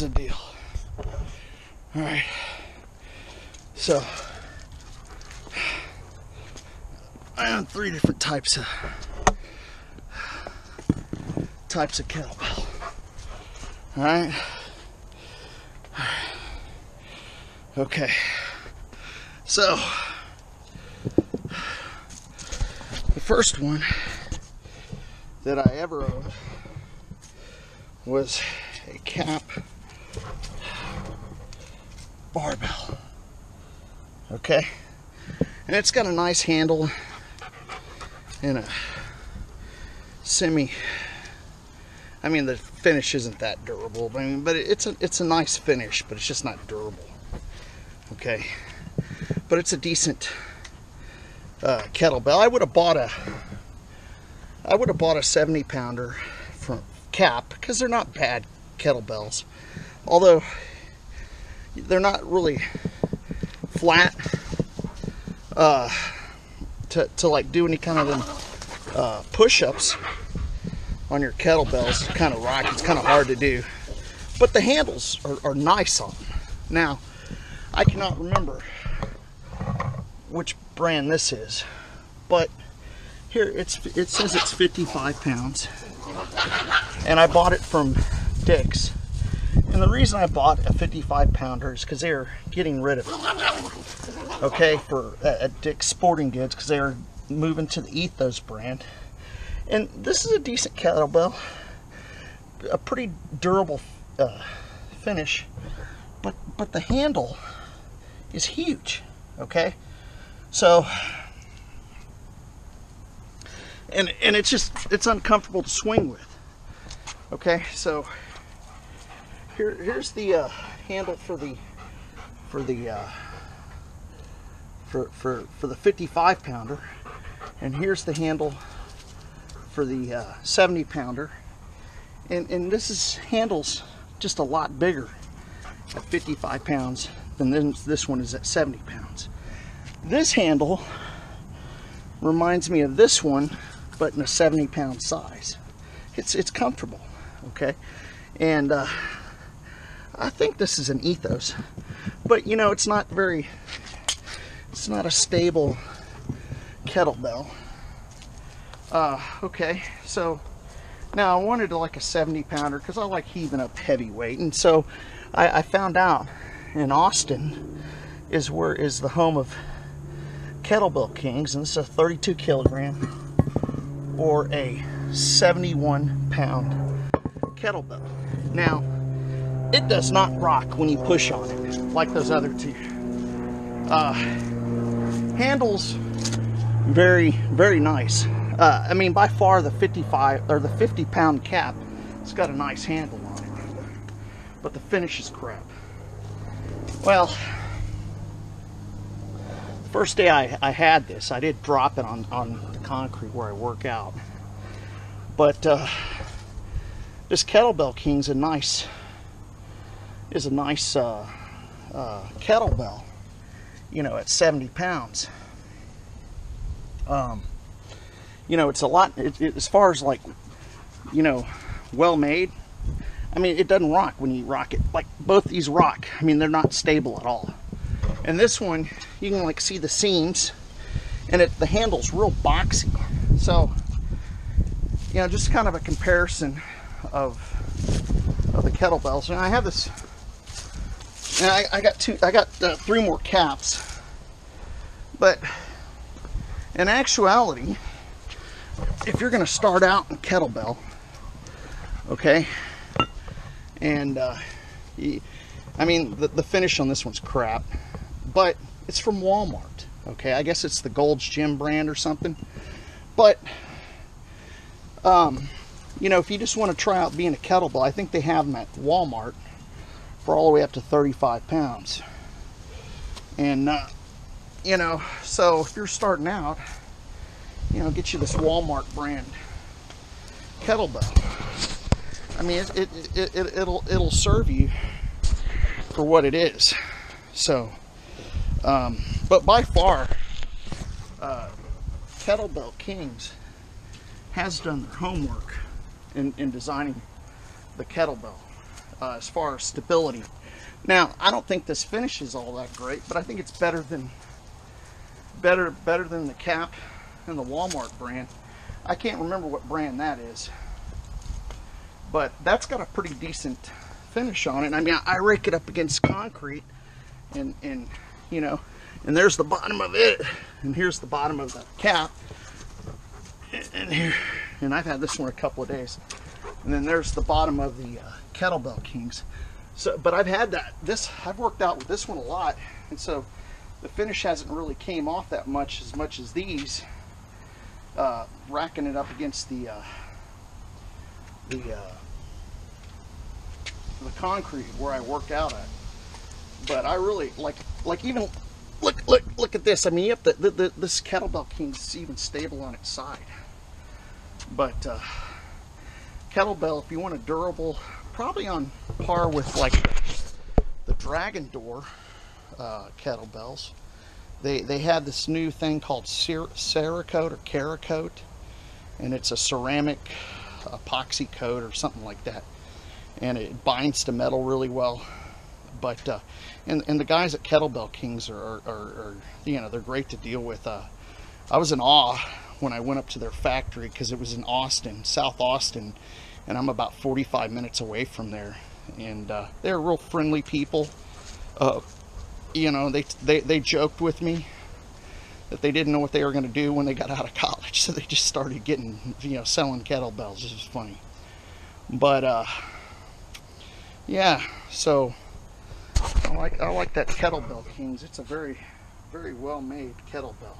the deal. All right. So, I own three different types of types of kettlebell. All right. Okay. So, the first one that I ever owned was a cap barbell. Okay? And it's got a nice handle and a semi I mean the finish isn't that durable, I mean, but it's a it's a nice finish, but it's just not durable. Okay? But it's a decent uh, kettlebell. I would have bought a I would have bought a 70 pounder from Cap because they're not bad kettlebells. Although they're not really flat uh, to, to like do any kind of them uh, push-ups on your kettlebells. Kind of rocky. It's kind of hard to do. But the handles are, are nice on them. Now, I cannot remember which brand this is, but here it's it says it's 55 pounds, and I bought it from Dick's. And the reason I bought a 55 pounder is because they're getting rid of it. Okay, for uh, at Dick's Sporting Goods because they're moving to the Ethos brand. And this is a decent kettlebell, a pretty durable uh, finish, but but the handle is huge. Okay, so and and it's just it's uncomfortable to swing with. Okay, so here here's the uh, handle for the for the uh, for for for the 55 pounder, and here's the handle for the uh, 70 pounder, and and this is handles just a lot bigger at 55 pounds than this, this one is at 70 pounds. This handle reminds me of this one but in a 70 pound size. It's, it's comfortable, okay? And uh, I think this is an ethos, but you know, it's not very, it's not a stable kettlebell. Uh, okay, so now I wanted to like a 70 pounder because I like heaving up heavy weight. And so I, I found out in Austin is where is the home of Kettlebell Kings, and this is a 32 kilogram or a 71 pound kettlebell. Now, it does not rock when you push on it like those other two. Uh, handles very, very nice. Uh, I mean, by far the 55 or the 50 pound cap, it's got a nice handle on it, but the finish is crap. Well, first day I, I had this, I did drop it on, on the concrete where I work out. But uh, this Kettlebell King's a nice, is a nice uh, uh, kettlebell, you know, at 70 pounds. Um, you know, it's a lot, it, it, as far as like, you know, well made, I mean, it doesn't rock when you rock it. Like both these rock, I mean, they're not stable at all. And this one, you can like see the seams and it, the handle's real boxy. So, you know, just kind of a comparison of, of the kettlebells. And I have this, and I, I got two, I got uh, three more caps. But in actuality, if you're going to start out in kettlebell, okay, and uh, I mean, the, the finish on this one's crap but it's from Walmart. Okay, I guess it's the Gold's Gym brand or something. But, um, you know, if you just want to try out being a kettlebell, I think they have them at Walmart for all the way up to 35 pounds. And, uh, you know, so if you're starting out, you know, get you this Walmart brand kettlebell. I mean, it, it, it, it, it'll, it'll serve you for what it is. So, um, but by far, uh, Kettlebell Kings has done their homework in, in designing the kettlebell uh, as far as stability. Now, I don't think this finish is all that great, but I think it's better than better better than the cap and the Walmart brand. I can't remember what brand that is, but that's got a pretty decent finish on it. I mean, I rake it up against concrete, and and you know, and there's the bottom of it, and here's the bottom of the cap, and here, and I've had this one a couple of days, and then there's the bottom of the uh, kettlebell kings. So, but I've had that. This I've worked out with this one a lot, and so the finish hasn't really came off that much as much as these. Uh, racking it up against the uh, the uh, the concrete where I work out at. But I really like like even look look look at this. I mean, yep, the, the, this kettlebell king's even stable on its side. But uh, kettlebell, if you want a durable, probably on par with like the Dragon Door uh, kettlebells. They they had this new thing called Cer- Cerakote or Cerakote, and it's a ceramic epoxy coat or something like that, and it binds to metal really well. But uh, and and the guys at Kettlebell Kings are, are, are, are you know they're great to deal with. Uh, I was in awe when I went up to their factory because it was in Austin, South Austin, and I'm about 45 minutes away from there. And uh, they're real friendly people. Uh, you know, they, they they joked with me that they didn't know what they were going to do when they got out of college, so they just started getting you know selling kettlebells. This is funny, but uh, yeah. So I like I like that kettlebell Kings. It's a very very well made kettlebell.